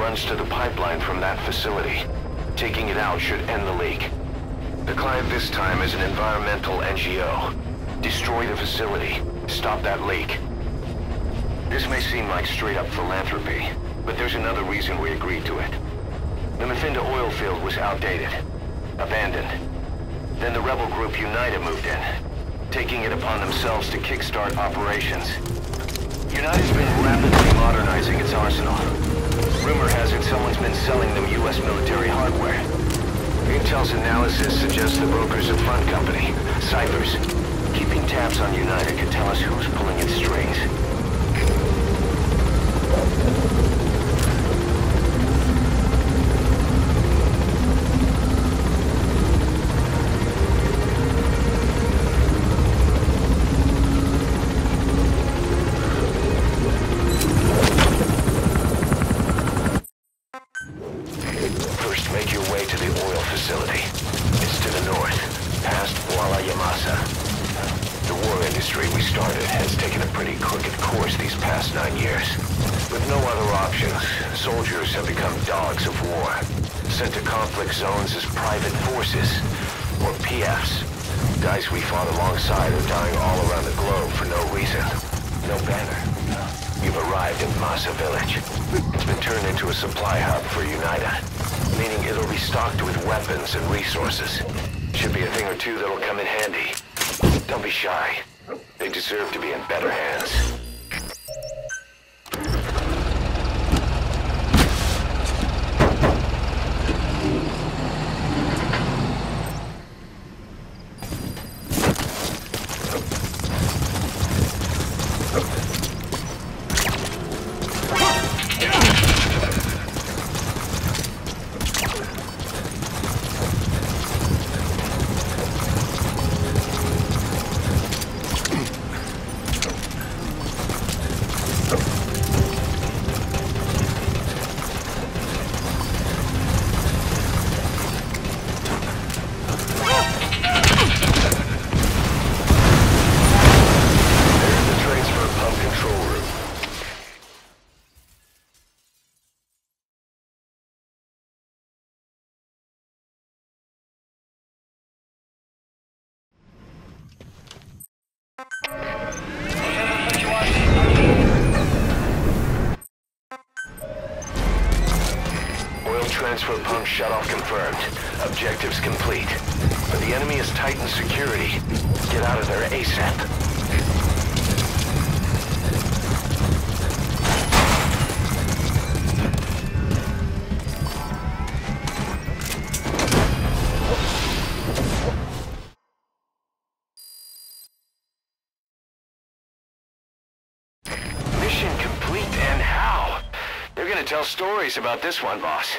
runs to the pipeline from that facility. Taking it out should end the leak. The client this time is an environmental NGO. Destroy the facility. Stop that leak. This may seem like straight-up philanthropy, but there's another reason we agreed to it. The Mfinda oil field was outdated, abandoned. Then the rebel group United moved in, taking it upon themselves to kickstart operations. United's been rapidly modernizing its arsenal. Rumor has it someone's been selling them U.S. military hardware. Intel's analysis suggests the broker's a front company, Cyphers. Keeping tabs on United could tell us who's pulling its strings. Way to the oil facility. It's to the north, past Kuala Yamasa. The war industry we started has taken a pretty crooked course these past nine years. With no other options, soldiers have become dogs of war, sent to conflict zones as private forces, or PFs. Guys we fought alongside are dying all around the globe for no reason. No banner. You've arrived in Masa Village. It's been turned into a supply hub for Unida, stocked with weapons and resources. Should be a thing or two that'll come in handy. Don't be shy. They deserve to be in better hands. Oil transfer pump shutoff confirmed. Objectives complete. But the enemy has tightened security. Get out of there ASAP. Mission complete and how? They're gonna tell stories about this one, boss.